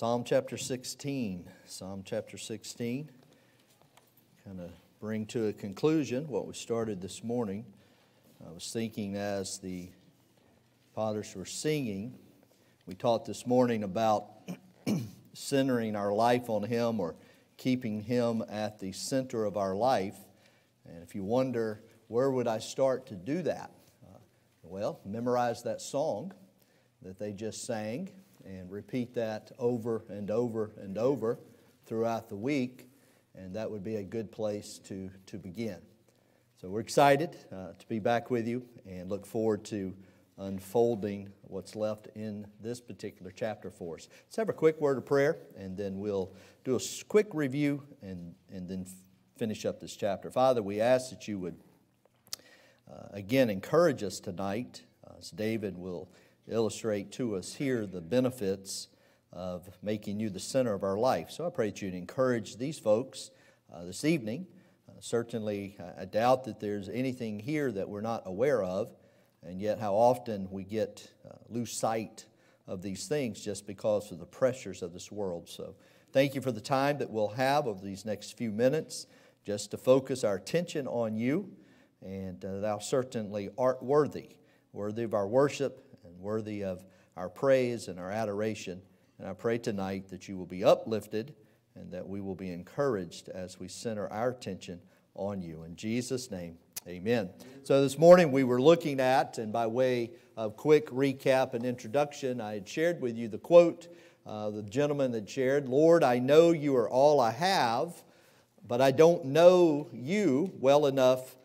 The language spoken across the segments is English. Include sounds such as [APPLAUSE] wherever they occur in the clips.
Psalm chapter 16. Psalm chapter 16. Kind of bring to a conclusion what we started this morning. I was thinking as the fathers were singing, we taught this morning about [CLEARS THROAT] centering our life on Him or keeping Him at the center of our life. And if you wonder, where would I start to do that? Uh, well, memorize that song that they just sang and repeat that over and over and over throughout the week, and that would be a good place to, to begin. So we're excited uh, to be back with you and look forward to unfolding what's left in this particular chapter for us. Let's have a quick word of prayer, and then we'll do a quick review and, and then finish up this chapter. Father, we ask that you would uh, again encourage us tonight, uh, as David will illustrate to us here the benefits of making you the center of our life. So I pray that you'd encourage these folks uh, this evening. Uh, certainly, I doubt that there's anything here that we're not aware of, and yet how often we get uh, lose sight of these things just because of the pressures of this world. So thank you for the time that we'll have over these next few minutes just to focus our attention on you, and uh, thou certainly art worthy, worthy of our worship worthy of our praise and our adoration. And I pray tonight that you will be uplifted and that we will be encouraged as we center our attention on you. In Jesus' name, amen. So this morning we were looking at, and by way of quick recap and introduction, I had shared with you the quote uh, the gentleman that shared Lord, I know you are all I have, but I don't know you well enough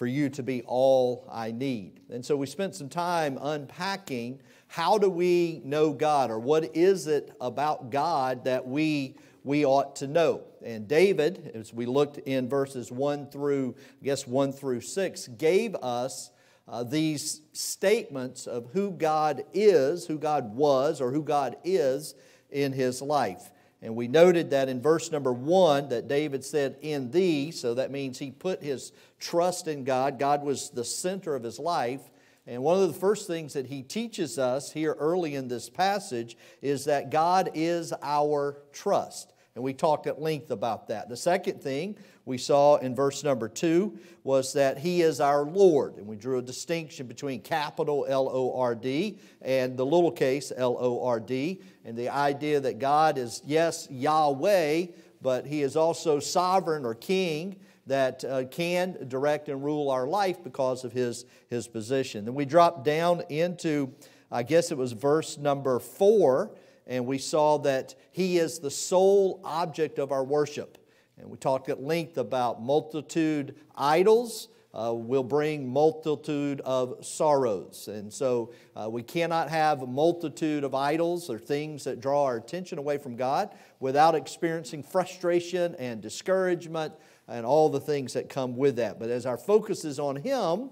for you to be all I need. And so we spent some time unpacking how do we know God or what is it about God that we we ought to know. And David, as we looked in verses 1 through, I guess 1 through 6, gave us uh, these statements of who God is, who God was, or who God is in his life. And we noted that in verse number one that David said, In thee, so that means he put his trust in God. God was the center of his life. And one of the first things that he teaches us here early in this passage is that God is our trust. And we talked at length about that. The second thing we saw in verse number two was that He is our Lord. And we drew a distinction between capital L O R D and the little case L O R D. And the idea that God is, yes, Yahweh, but He is also sovereign or king that uh, can direct and rule our life because of His, his position. Then we dropped down into, I guess it was verse number four and we saw that He is the sole object of our worship. And we talked at length about multitude idols. Uh, will bring multitude of sorrows. And so uh, we cannot have a multitude of idols or things that draw our attention away from God without experiencing frustration and discouragement and all the things that come with that. But as our focus is on Him,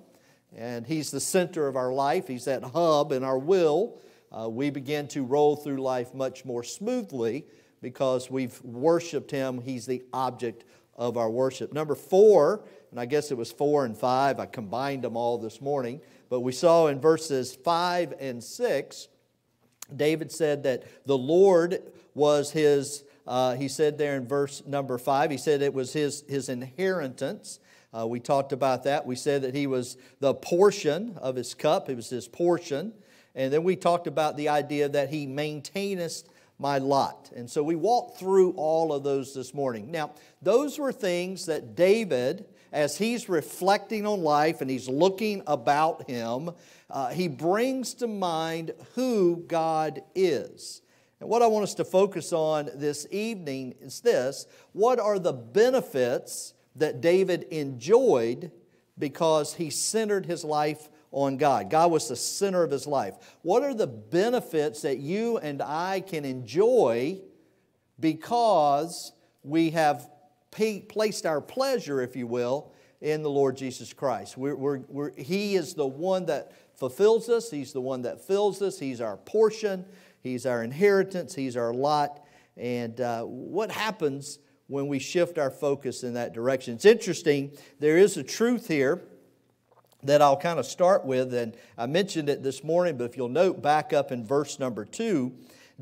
and He's the center of our life, He's that hub in our will, uh, we begin to roll through life much more smoothly because we've worshiped Him. He's the object of our worship. Number four, and I guess it was four and five, I combined them all this morning, but we saw in verses five and six, David said that the Lord was his, uh, he said there in verse number five, he said it was his, his inheritance. Uh, we talked about that. We said that he was the portion of his cup, it was his portion. And then we talked about the idea that He maintaineth my lot. And so we walked through all of those this morning. Now, those were things that David, as he's reflecting on life and he's looking about him, uh, he brings to mind who God is. And what I want us to focus on this evening is this what are the benefits that David enjoyed because he centered his life on God. God was the center of his life. What are the benefits that you and I can enjoy because we have placed our pleasure, if you will, in the Lord Jesus Christ? We're, we're, we're, he is the one that fulfills us, He's the one that fills us, He's our portion, He's our inheritance, He's our lot. And uh, what happens when we shift our focus in that direction? It's interesting, there is a truth here that I'll kind of start with. And I mentioned it this morning, but if you'll note back up in verse number two,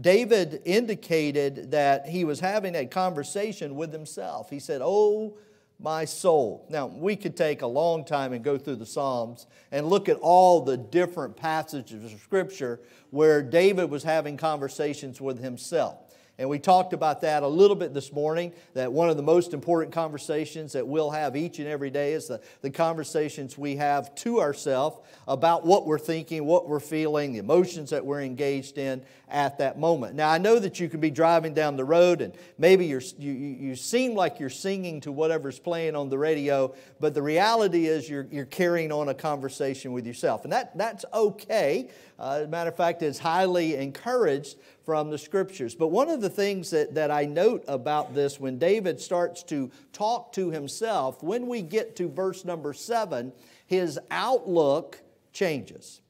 David indicated that he was having a conversation with himself. He said, Oh, my soul. Now, we could take a long time and go through the Psalms and look at all the different passages of Scripture where David was having conversations with himself. And we talked about that a little bit this morning. That one of the most important conversations that we'll have each and every day is the, the conversations we have to ourselves about what we're thinking, what we're feeling, the emotions that we're engaged in at that moment. Now, I know that you can be driving down the road and maybe you're, you, you seem like you're singing to whatever's playing on the radio, but the reality is you're, you're carrying on a conversation with yourself. And that, that's okay. Uh, as a matter of fact, it's highly encouraged from the scriptures. But one of the things that, that I note about this when David starts to talk to himself, when we get to verse number seven, his outlook changes.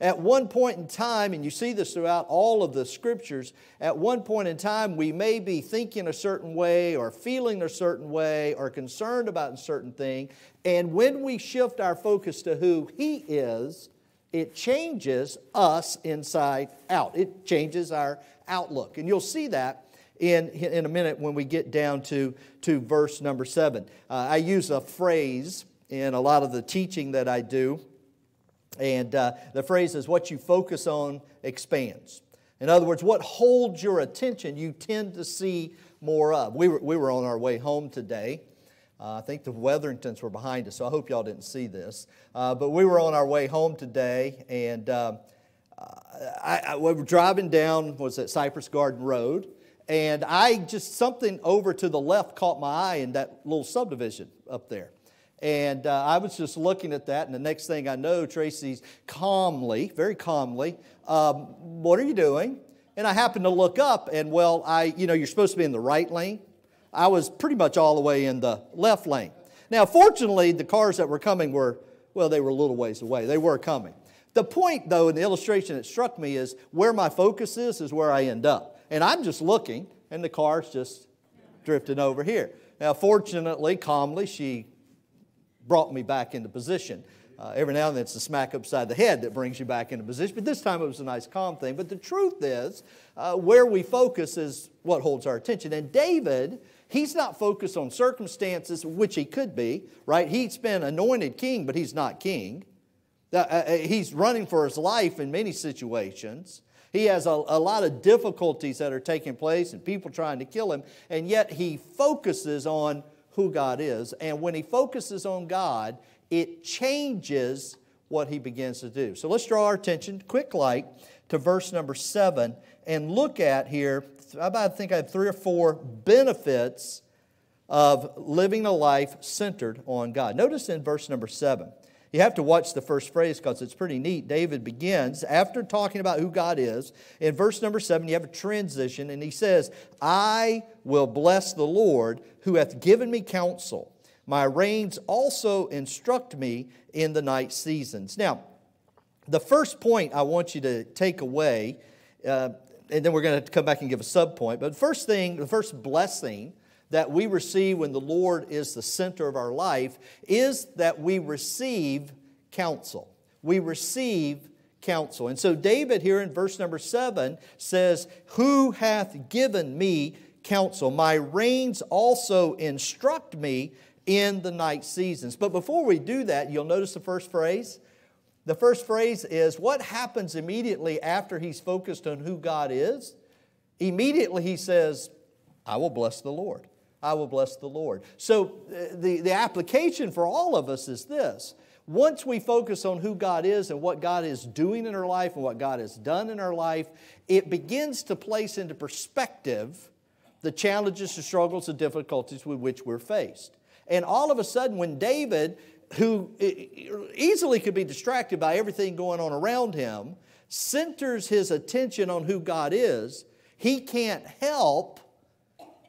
At one point in time, and you see this throughout all of the scriptures, at one point in time, we may be thinking a certain way or feeling a certain way or concerned about a certain thing. And when we shift our focus to who He is, it changes us inside out. It changes our outlook. And you'll see that in, in a minute when we get down to, to verse number seven. Uh, I use a phrase in a lot of the teaching that I do, and uh, the phrase is what you focus on expands. In other words, what holds your attention, you tend to see more of. We were, we were on our way home today, uh, I think the Wetheringtons were behind us, so I hope y'all didn't see this. Uh, but we were on our way home today, and uh, I, I, we were driving down, was it Cypress Garden Road, and I just, something over to the left caught my eye in that little subdivision up there. And uh, I was just looking at that, and the next thing I know, Tracy's calmly, very calmly, um, what are you doing? And I happened to look up, and well, I, you know, you're supposed to be in the right lane. I was pretty much all the way in the left lane. Now, fortunately, the cars that were coming were, well, they were a little ways away. They were coming. The point, though, in the illustration that struck me is where my focus is, is where I end up. And I'm just looking, and the car's just drifting over here. Now, fortunately, calmly, she brought me back into position. Uh, every now and then it's a smack upside the head that brings you back into position, but this time it was a nice calm thing. But the truth is, uh, where we focus is what holds our attention. And David He's not focused on circumstances, which he could be, right? He's been anointed king, but he's not king. Uh, uh, he's running for his life in many situations. He has a, a, lot of difficulties that are taking place and people trying to kill him, and yet he focuses on who God is. And when he focuses on God, it changes what he begins to do. So let's draw our attention, quick like, to verse number seven and look at here I think I have three or four benefits of living a life centered on God. Notice in verse number seven. You have to watch the first phrase because it's pretty neat. David begins, after talking about who God is, in verse number seven, you have a transition, and he says, I will bless the Lord who hath given me counsel. My reins also instruct me in the night seasons. Now, the first point I want you to take away uh, and then we're going to come back and give a sub point. But the first thing, the first blessing that we receive when the Lord is the center of our life is that we receive counsel. We receive counsel. And so David here in verse number seven says, Who hath given me counsel? My reins also instruct me in the night seasons. But before we do that, you'll notice the first phrase the first phrase is what happens immediately after he's focused on who God is? Immediately he says, I will bless the Lord. I will bless the Lord. So uh, the, the application for all of us is this. Once we focus on who God is and what God is doing in our life and what God has done in our life, it begins to place into perspective the challenges, the struggles, the difficulties with which we're faced. And all of a sudden, when David who easily could be distracted by everything going on around him, centers his attention on who God is, he can't help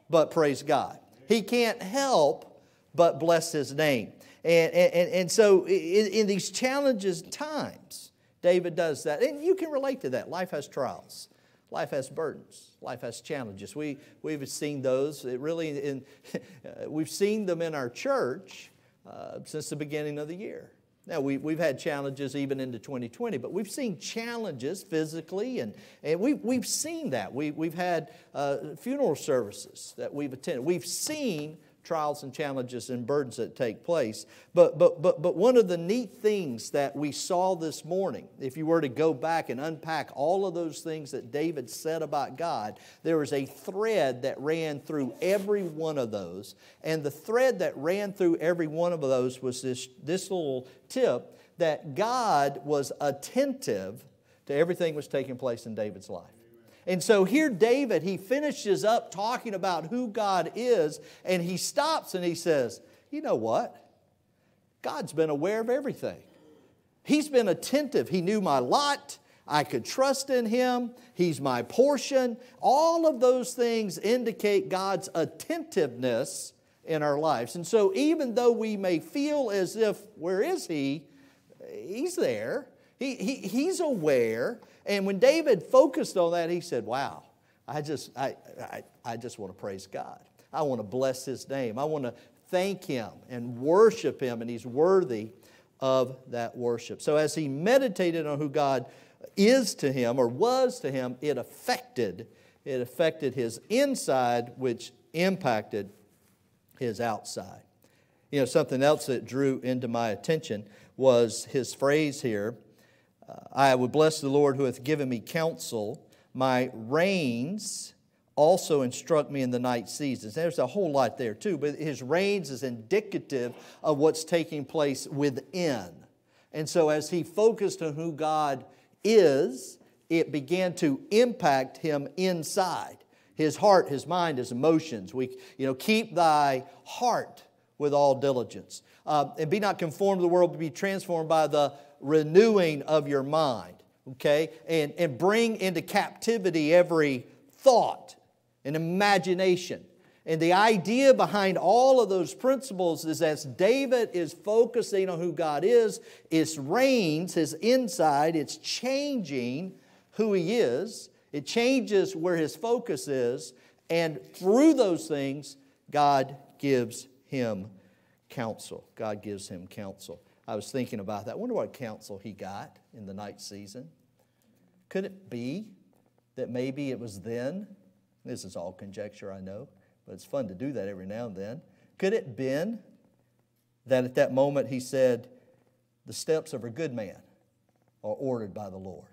but praise God. He can't help but bless his name. And, and, and so, in, in these challenges times, David does that. And you can relate to that. Life has trials. Life has burdens. Life has challenges. We, we've seen those. It really, in, [LAUGHS] we've seen them in our church uh, since the beginning of the year. Now, we, we've had challenges even into 2020, but we've seen challenges physically, and, and we've, we've seen that. We, we've had uh, funeral services that we've attended. We've seen trials and challenges and burdens that take place. But, but, but, but one of the neat things that we saw this morning, if you were to go back and unpack all of those things that David said about God, there was a thread that ran through every one of those. And the thread that ran through every one of those was this, this little tip that God was attentive to everything that was taking place in David's life. And so here, David, he finishes up talking about who God is, and he stops and he says, You know what? God's been aware of everything. He's been attentive. He knew my lot. I could trust in Him. He's my portion. All of those things indicate God's attentiveness in our lives. And so, even though we may feel as if, where is He? He's there. He, he, he's aware. And when David focused on that, he said, Wow, I just, I, I, I just want to praise God. I want to bless His name. I want to thank Him and worship Him, and He's worthy of that worship. So as he meditated on who God is to him or was to him, it affected, it affected his inside, which impacted his outside. You know, something else that drew into my attention was his phrase here I would bless the Lord who hath given me counsel. My reins also instruct me in the night seasons. There's a whole lot there too, but his reins is indicative of what's taking place within. And so as he focused on who God is, it began to impact him inside. His heart, his mind, his emotions. We, you know, keep thy heart with all diligence. Uh, and be not conformed to the world, but be transformed by the renewing of your mind, okay? And, and bring into captivity every thought and imagination. And the idea behind all of those principles is as David is focusing on who God is, it reigns his inside, it's changing who he is, it changes where his focus is, and through those things, God gives him counsel. God gives him counsel. I was thinking about that. I wonder what counsel he got in the night season. Could it be that maybe it was then? This is all conjecture, I know, but it's fun to do that every now and then. Could it been that at that moment he said, The steps of a good man are ordered by the Lord?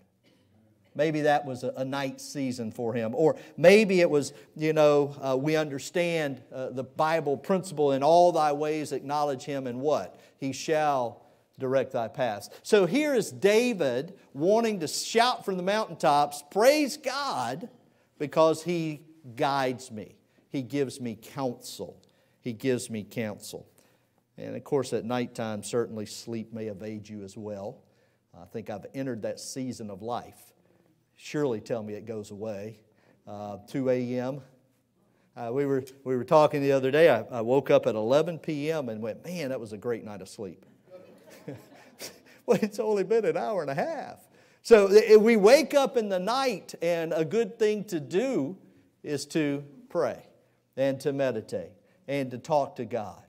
Maybe that was a, night season for him. Or maybe it was, you know, uh, we understand uh, the Bible principle in all thy ways acknowledge him and what? He shall direct thy paths. So here is David wanting to shout from the mountaintops, Praise God, because he guides me. He gives me counsel. He gives me counsel. And of course, at nighttime, certainly sleep may evade you as well. I think I've entered that season of life. Surely tell me it goes away. Uh, 2 a.m. Uh, we, were, we were talking the other day. I, I woke up at 11 p.m. and went, man, that was a great night of sleep. [LAUGHS] well, it's only been an hour and a half. So we wake up in the night, and a good thing to do is to pray and to meditate and to talk to God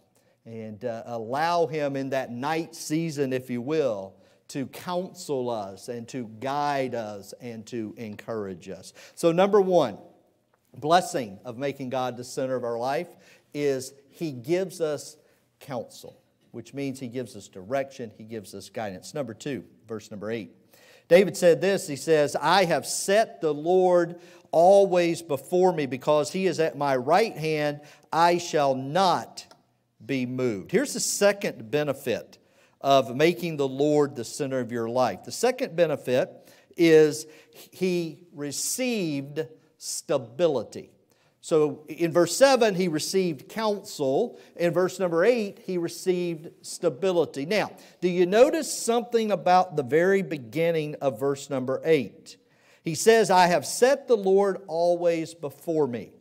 and uh, allow Him in that night season, if you will, to counsel us and to guide us and to encourage us. So, number one, blessing of making God the center of our life is He gives us counsel which means he gives us direction, he gives us guidance. Number two, verse number eight. David said this He says, I have set the Lord always before me because he is at my right hand, I shall not be moved. Here's the second benefit of making the Lord the center of your life. The second benefit is he received stability. So in verse 7, he received counsel. In verse number 8, he received stability. Now, do you notice something about the very beginning of verse number 8? He says, I have set the Lord always before me.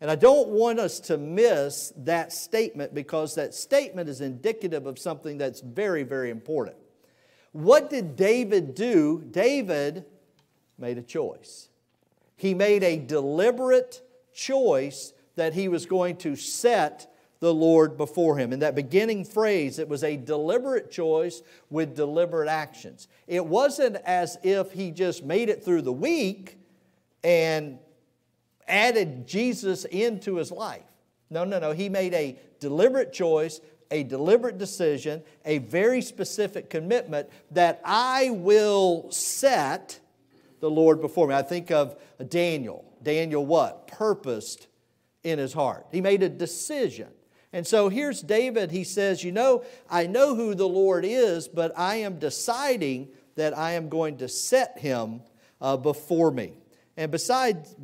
And I don't want us to miss that statement because that statement is indicative of something that's very, very important. What did David do? David made a choice. He made a deliberate choice that he was going to set the Lord before him. In that beginning phrase, it was a deliberate choice with deliberate actions. It wasn't as if he just made it through the week and added Jesus into his life. No, no, no. He made a deliberate choice, a deliberate decision, a very specific commitment that I will set the Lord before me. I think of Daniel. Daniel, what? Purposed in his heart. He made a decision. And so here's David. He says, You know, I know who the Lord is, but I am deciding that I am going to set him uh, before me. And besides,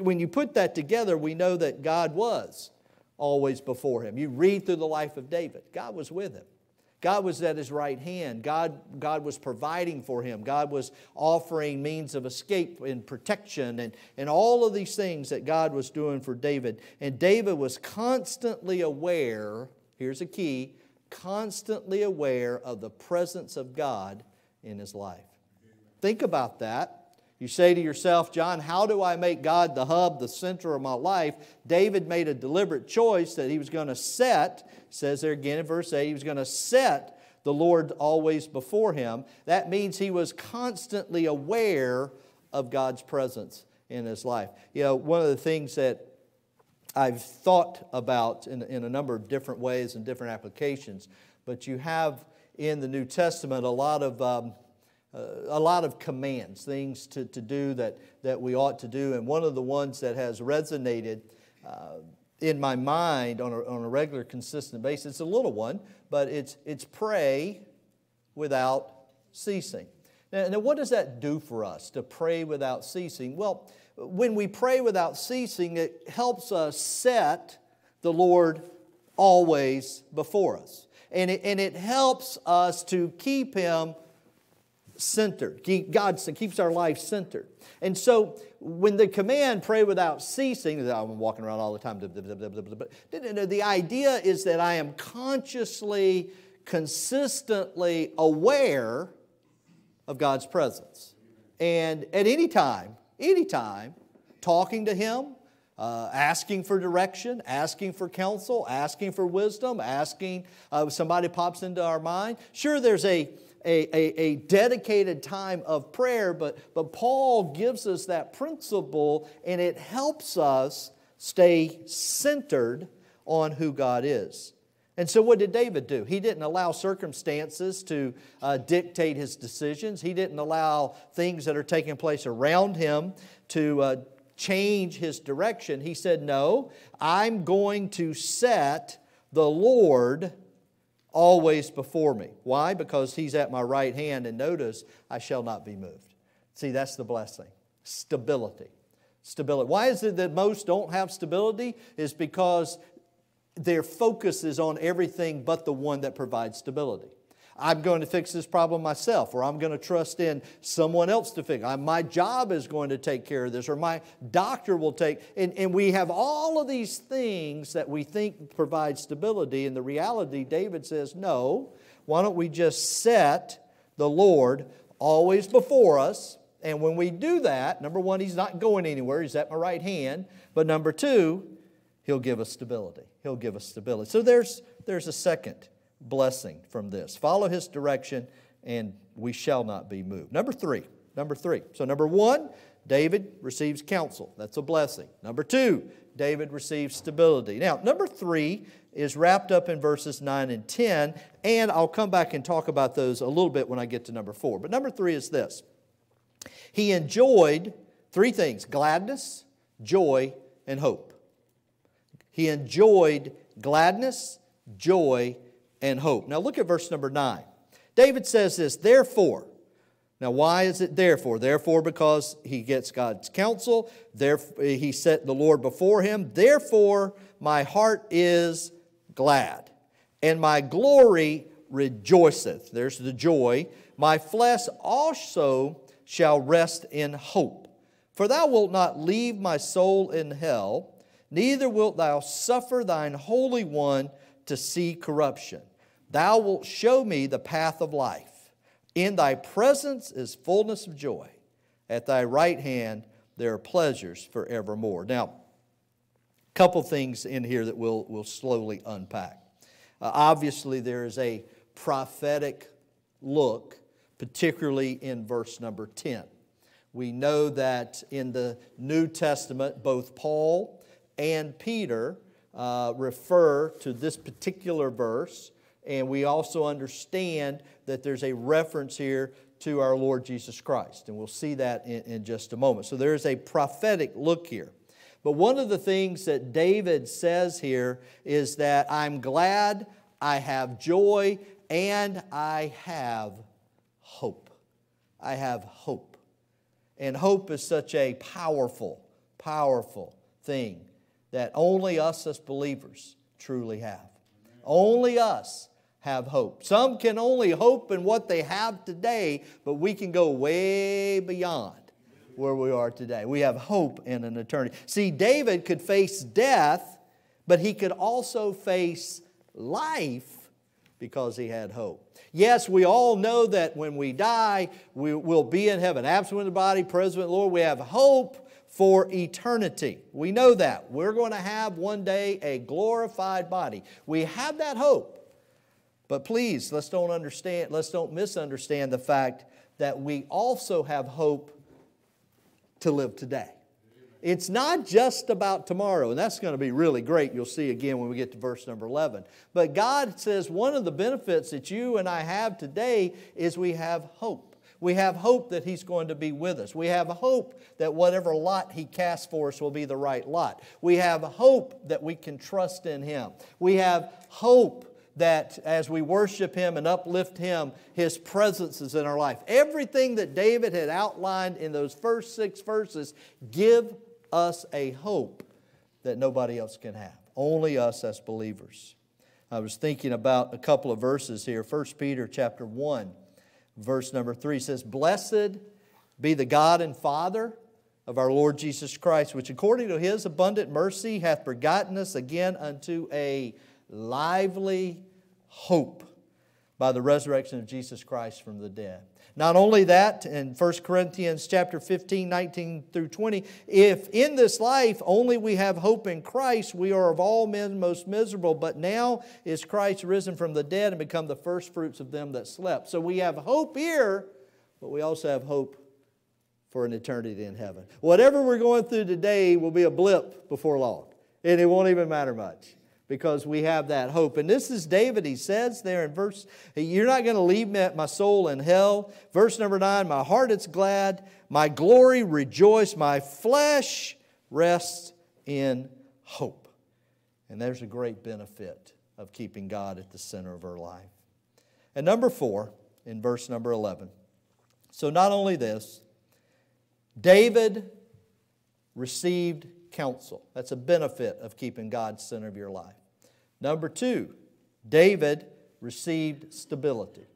when you put that together, we know that God was always before him. You read through the life of David, God was with him. God was at his right hand. God, God was providing for him. God was offering means of escape and protection and, and all of these things that God was doing for David. And David was constantly aware, here's a key, constantly aware of the presence of God in his life. Think about that. You say to yourself, John, how do I make God the hub, the center of my life? David made a deliberate choice that he was going to set, says there again in verse 8, he was going to set the Lord always before him. That means he was constantly aware of God's presence in his life. You know, one of the things that I've thought about in, in a number of different ways and different applications, but you have in the New Testament a lot of. Um, a lot of commands, things to, to do that, that we ought to do. And one of the ones that has resonated uh, in my mind on a, on a regular, consistent basis, it's a little one, but it's, it's pray without ceasing. Now, now, what does that do for us to pray without ceasing? Well, when we pray without ceasing, it helps us set the Lord always before us. And it, and it helps us to keep Him centered. God keeps our life centered. And so when the command, pray without ceasing, I'm walking around all the time, the idea is that I am consciously, consistently aware of God's presence. And at any time, any time, talking to Him, uh, asking for direction, asking for counsel, asking for wisdom, asking uh, somebody pops into our mind. Sure, there's a a, a, a, dedicated time of prayer, but, but Paul gives us that principle and it helps us stay centered on who God is. And so, what did David do? He didn't allow circumstances to uh, dictate his decisions. He didn't allow things that are taking place around him to uh, change his direction. He said, No, I'm going to set the Lord always before me. Why? Because he's at my right hand, and notice, I shall not be moved. See, that's the blessing stability. Stability. Why is it that most don't have stability? Is because their focus is on everything but the one that provides stability. I'm going to fix this problem myself, or I'm going to trust in someone else to fix it. My job is going to take care of this, or my doctor will take. And, and we have all of these things that we think provide stability. And the reality, David says, no, why don't we just set the Lord always before us? And when we do that, number one, He's not going anywhere, He's at my right hand. But number two, He'll give us stability. He'll give us stability. So there's, there's a second blessing from this. Follow his direction, and we shall not be moved. Number three, number three. So, number one, David receives counsel. That's a blessing. Number two, David receives stability. Now, number three is wrapped up in verses 9 and 10, and I'll come back and talk about those a little bit when I get to number four. But number three is this He enjoyed three things gladness, joy, and hope. He enjoyed gladness, joy, and hope. Now look at verse number 9. David says this, therefore. Now, why is it therefore? Therefore, because he gets God's counsel. Therefore, he set the Lord before him. Therefore, my heart is glad, and my glory rejoiceth. There's the joy. My flesh also shall rest in hope. For thou wilt not leave my soul in hell, neither wilt thou suffer thine Holy One to see corruption. Thou wilt show me the path of life. In thy presence is fullness of joy. At thy right hand there are pleasures forevermore. Now, a couple things in here that we'll, we'll slowly unpack. Uh, obviously, there is a prophetic look, particularly in verse number 10. We know that in the New Testament, both Paul and Peter uh, refer to this particular verse, and we also understand that there's a reference here to our Lord Jesus Christ, and we'll see that in, in just a moment. So there's a prophetic look here. But one of the things that David says here is that I'm glad, I have joy, and I have hope. I have hope. And hope is such a powerful, powerful thing that only us as believers truly have. Only us have hope. Some can only hope in what they have today, but we can go way beyond where we are today. We have hope in an eternity. See, David could face death, but he could also face life because he had hope. Yes, we all know that when we die, we will be in heaven. Absent in the body, present with the Lord. We have hope for eternity. We know that. We're going to have one day a glorified body. We have that hope. But please, let's don't understand, let's don't misunderstand the fact that we also have hope to live today. It's not just about tomorrow, and that's going to be really great. You'll see again when we get to verse number 11. But God says one of the benefits that you and I have today is we have hope. We have hope that He's going to be with us. We have hope that whatever lot He casts for us will be the right lot. We have hope that we can trust in Him. We have hope that as we worship Him and uplift Him, His presence is in our life. Everything that David had outlined in those first six verses give us a hope that nobody else can have, only us as believers. I was thinking about a couple of verses here. 1 Peter chapter 1, verse number 3 says, Blessed be the God and Father of our Lord Jesus Christ, which according to his abundant mercy hath begotten us again unto a lively hope by the resurrection of Jesus Christ from the dead. Not only that, in 1 Corinthians chapter 15, 19 through 20, if in this life only we have hope in Christ, we are of all men most miserable, but now is Christ risen from the dead and become the first fruits of them that slept. So we have hope here, but we also have hope for an eternity in heaven. Whatever we're going through today will be a blip before long, and it won't even matter much because we have that hope. And this is David, he says there in verse, You're not going to leave my soul in hell. Verse number nine, My heart is glad, my glory rejoice, my flesh rests in hope. And there's a great benefit of keeping God at the center of our life. And number four, in verse number 11. So not only this, David received counsel. That's a benefit of keeping God center of your life. Number two, David received stability.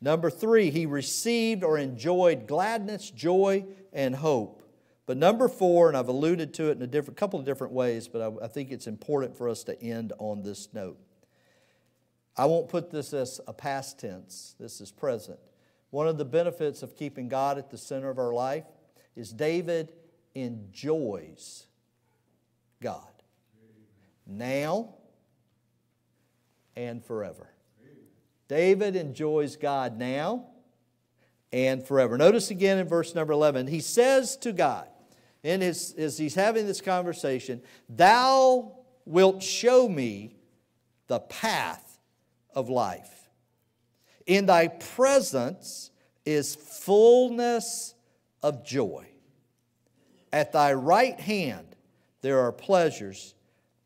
Number three, he received or enjoyed gladness, joy, and hope. But number four, and I've alluded to it in a different, couple of different ways, but I, I think it's important for us to end on this note. I won't put this as a past tense, this is present. One of the benefits of keeping God at the center of our life is David enjoys God now and forever. David enjoys God now and forever. Notice again in verse number 11, he says to God, in his, as he's having this conversation, Thou wilt show me the path of life. In thy presence is fullness of joy. At thy right hand there are pleasures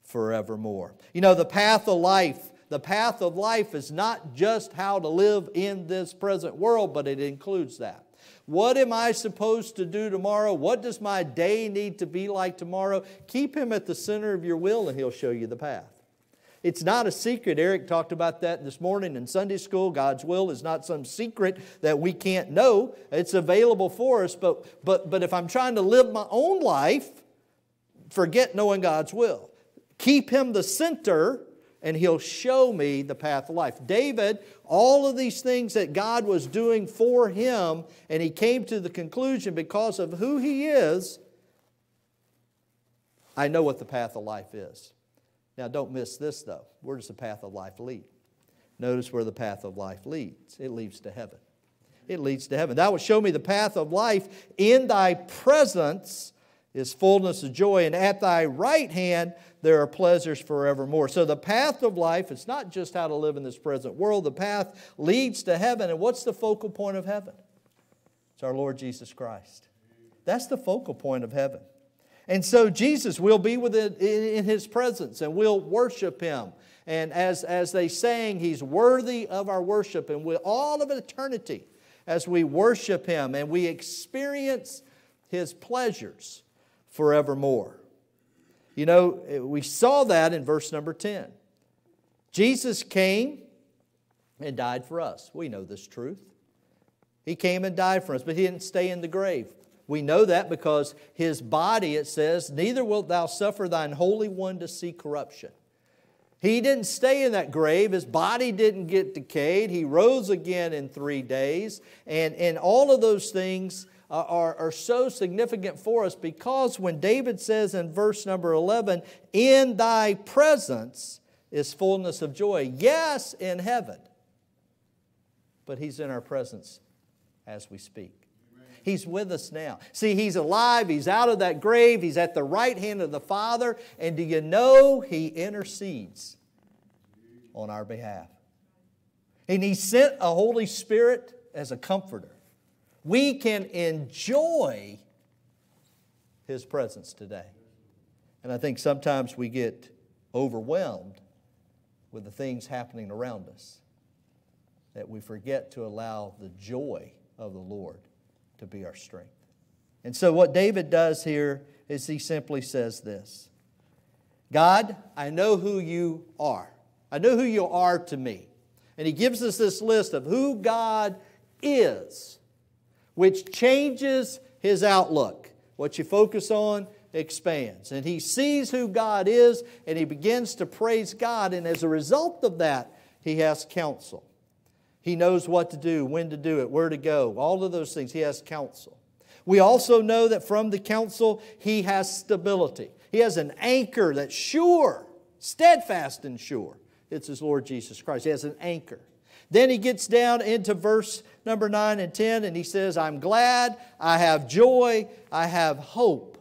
forevermore. You know, the path of life, the path of life is not just how to live in this present world, but it includes that. What am I supposed to do tomorrow? What does my day need to be like tomorrow? Keep Him at the center of your will and He'll show you the path. It's not a secret. Eric talked about that this morning in Sunday school. God's will is not some secret that we can't know. It's available for us. But, but, but if I'm trying to live my own life, forget knowing God's will. Keep Him the center, and He'll show me the path of life. David, all of these things that God was doing for him, and he came to the conclusion because of who he is I know what the path of life is. Now, don't miss this, though. Where does the path of life lead? Notice where the path of life leads it leads to heaven. It leads to heaven. Thou wilt show me the path of life. In thy presence is fullness of joy, and at thy right hand there are pleasures forevermore. So, the path of life, it's not just how to live in this present world, the path leads to heaven. And what's the focal point of heaven? It's our Lord Jesus Christ. That's the focal point of heaven. And so Jesus will be within, in His presence and we'll worship Him. And as, as they sang, He's worthy of our worship. And with all of eternity, as we worship Him and we experience His pleasures forevermore. You know, we saw that in verse number 10. Jesus came and died for us. We know this truth. He came and died for us, but He didn't stay in the grave. We know that because his body, it says, neither wilt thou suffer thine Holy One to see corruption. He didn't stay in that grave. His body didn't get decayed. He rose again in three days. And, and all of those things are, are so significant for us because when David says in verse number 11, In thy presence is fullness of joy. Yes, in heaven. But he's in our presence as we speak. He's with us now. See, He's alive. He's out of that grave. He's at the right hand of the Father. And do you know He intercedes on our behalf? And He sent a Holy Spirit as a comforter. We can enjoy His presence today. And I think sometimes we get overwhelmed with the things happening around us that we forget to allow the joy of the Lord to be our strength. And so, what David does here is he simply says this God, I know who you are. I know who you are to me. And he gives us this list of who God is, which changes his outlook. What you focus on expands. And he sees who God is and he begins to praise God. And as a result of that, he has counsel. He knows what to do, when to do it, where to go, all of those things. He has counsel. We also know that from the counsel, he has stability. He has an anchor that's sure, steadfast and sure. It's his Lord Jesus Christ. He has an anchor. Then he gets down into verse number 9 and 10, and he says, I'm glad, I have joy, I have hope.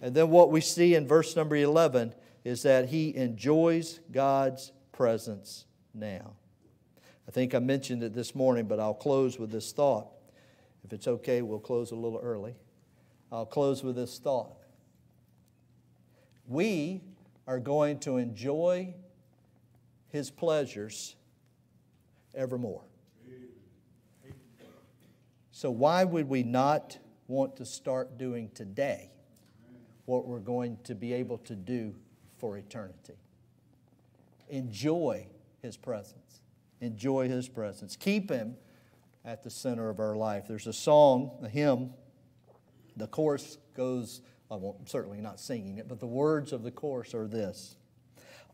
And then what we see in verse number 11 is that he enjoys God's presence now. I think I mentioned it this morning, but I'll close with this thought. If it's okay, we'll close a little early. I'll close with this thought. We are going to enjoy His pleasures evermore. So, why would we not want to start doing today what we're going to be able to do for eternity? Enjoy His presence enjoy His presence. Keep Him at the center of our life. There's a song, a hymn. The chorus goes, I am certainly not singing it, but the words of the chorus are this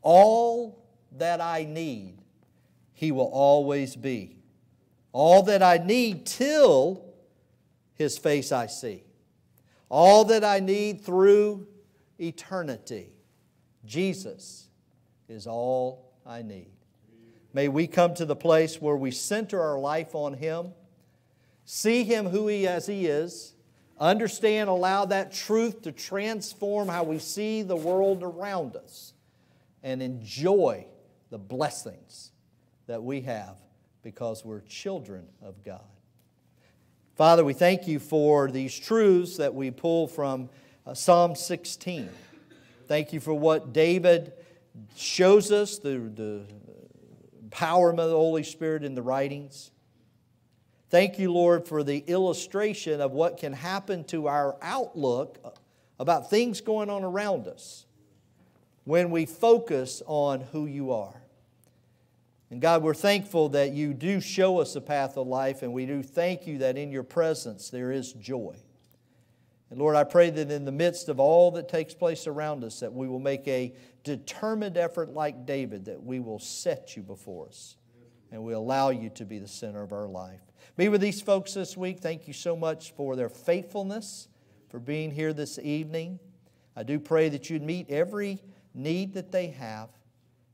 All that I need, He will always be. All that I need till His face I see. All that I need through eternity. Jesus is all I need. May we come to the place where we center our life on Him, see Him who He as He is, understand, allow that truth to transform how we see the world around us, and enjoy the blessings that we have because we're children of God. Father, we thank you for these truths that we pull from uh, Psalm 16. Thank you for what David shows us, the, the empowerment of the Holy Spirit in the writings. Thank you, Lord, for the illustration of what can happen to our outlook about things going on around us when we focus on who you are. And God, we're thankful that you do show us the path of life, and we do thank you that in your presence there is joy. And Lord, I pray that in the midst of all that takes place around us, that we will make a determined effort like David, that we will set you before us and we allow you to be the center of our life. Be with these folks this week. Thank you so much for their faithfulness, for being here this evening. I do pray that you'd meet every need that they have.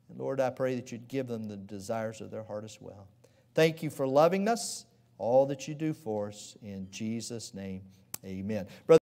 And Lord, I pray that you'd give them the desires of their heart as well. Thank you for loving us, all that you do for us. In Jesus' name, amen. Brother